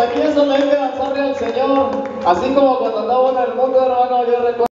aquí es donde hay que danzarle al Señor. Así como cuando andaba en el mundo, hermano, yo recuerdo.